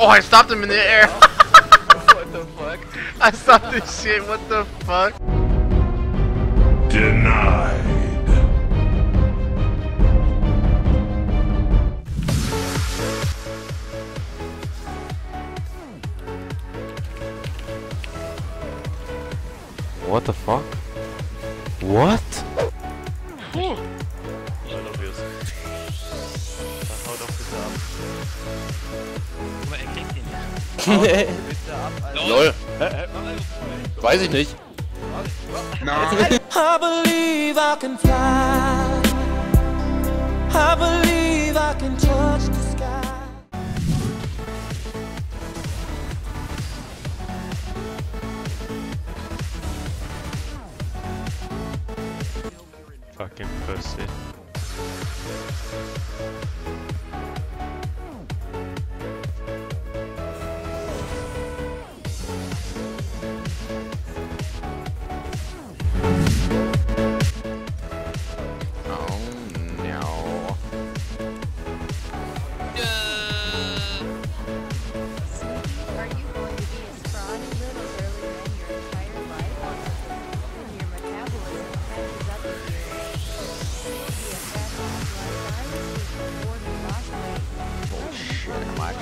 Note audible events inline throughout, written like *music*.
Oh, I stopped him in the air. what the fuck? *laughs* I stopped this shit. What the fuck? Denied. What the fuck? What? Lol. Weiß ich nicht. I believe I can fly. I believe I can touch the sky. Fucking pussy.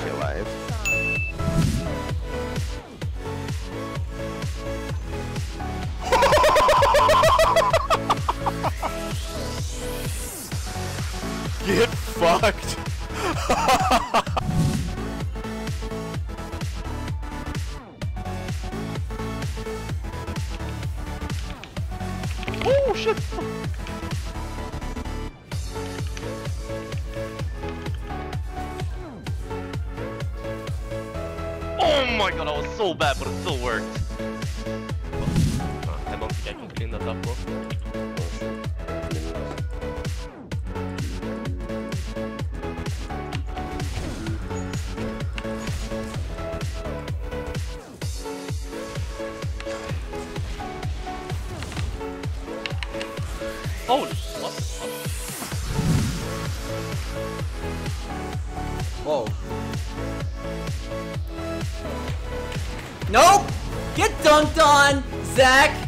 Actually alive. *laughs* Get fucked. *laughs* Oh shit. My god, I was so bad, but it still worked. I don't think I can clean that up, bro. Holy Nope! Get dunked on, Zach!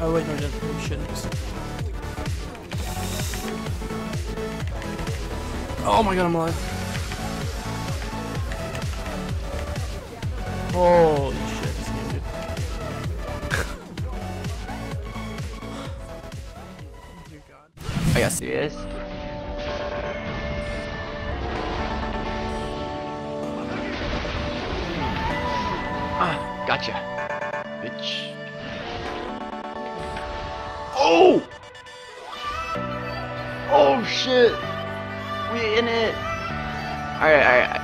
Oh wait, no, just shit. Oh my god, I'm alive. Holy gotcha. Bitch. Oh! Oh shit! We in it! Alright, alright.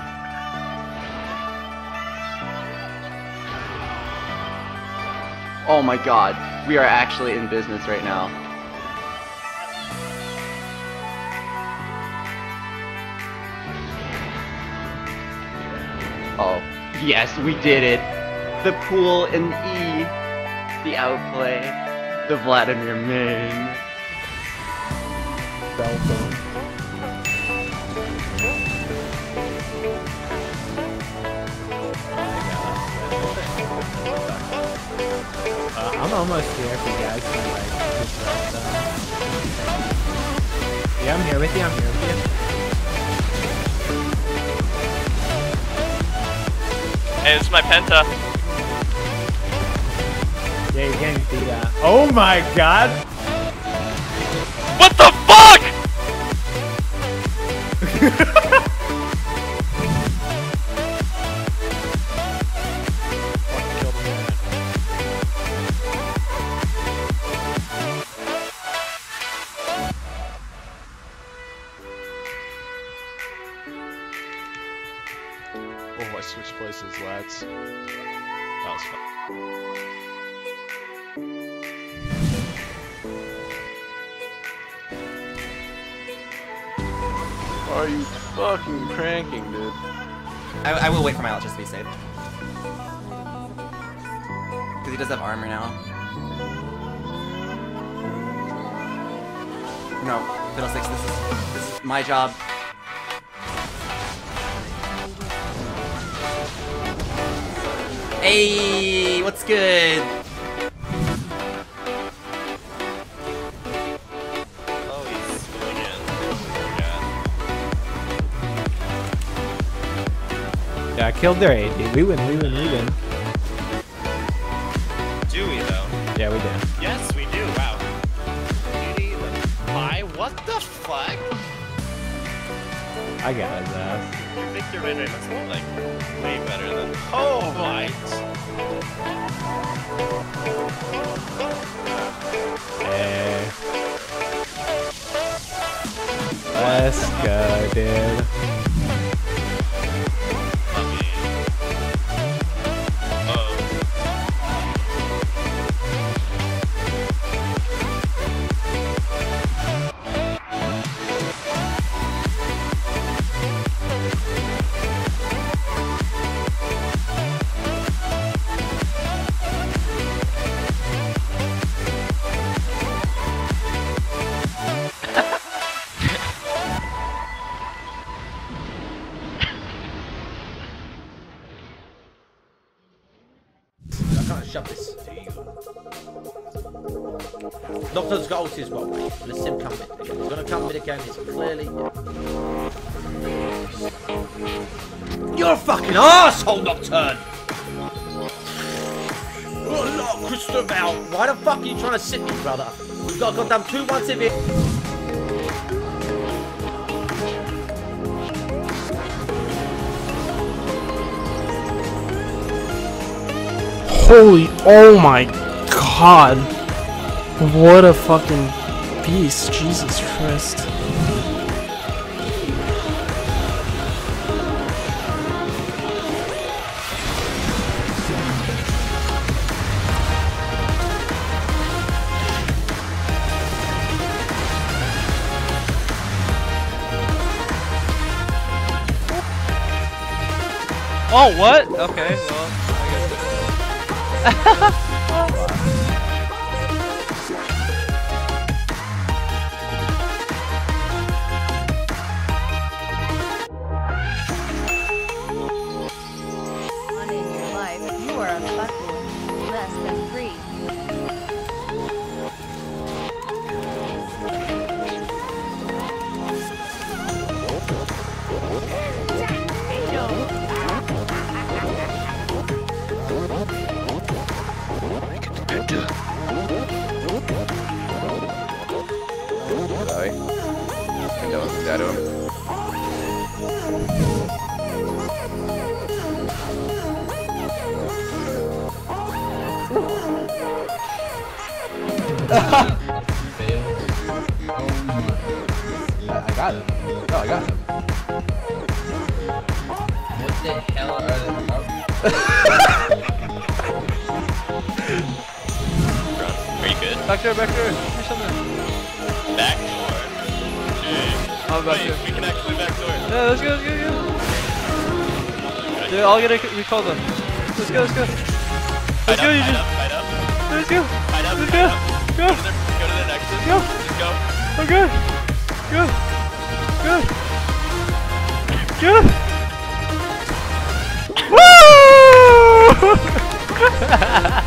Oh my god, we are actually in business right now. Oh, yes, we did it. The pool and E, the outplay, the Vladimir main. Uh, I'm almost here if you guys can like just drop them. Yeah, I'm here with you. I'm here with you. Hey, it's my penta. Yeah, you can't do that. Oh my god! What the fuck? Oh, I switched places, lads. That was fun. Are you fucking cranking, dude? I, I will wait for my ultras to be safe. Because he does have armor now. No, Fiddlesticks, this is, this is my job. Hey, what's good? Killed their AD. We win, we win, we win. Do we though? Yeah, we do. Yes, we do. Wow. Beauty the? What the fuck? I got his ass. Your Victor Raymond's not like way better than. Oh my! Hey. Let's go, dude. Ulti as well. Let's see him come mid again. He's gonna come mid again. He's clearly. You're a fucking asshole, Nocturne! Oh, look, Crystal. Why the fuck are you trying to sit me, brother? We've got goddamn 2 1 civic. Holy, oh my god. What a fucking beast, Jesus Christ. Oh, what? Okay, well, *laughs* that to him. I got him. No, I got him. What the hell are they? Are you good? Back there, back there. I'm Wait, there. we can actually back door. Yeah, let's go, let's go, let's go. Dude, I'll get a recall them. Let's go, let's go. Let's go, you just. Let's go. Let's go. Go. Go to the, to nexus. Go. Just go. Okay. Go. Go. Go. Woo! *laughs*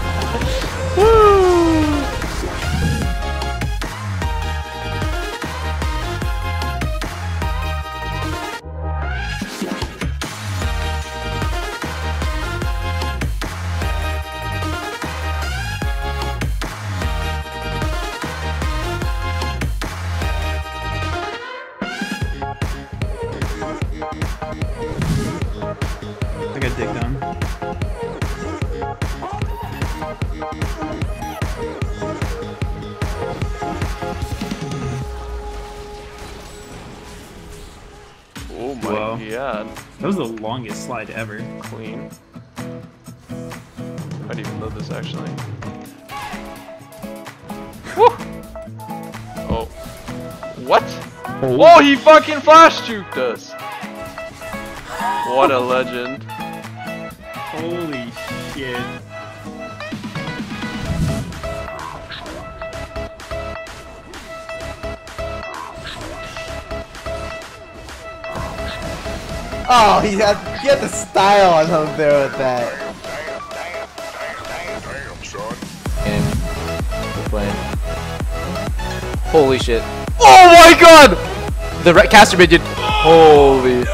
I got dick down. Oh my Whoa. god. That was the longest slide ever. Clean. Queen. Might even know this actually. Oh. What? Oh, he fucking flash juked us! What a legend. Oh, he had, he had the style on him there with that. Game. We're playing. Holy shit. Oh my god! The caster minion. Holy.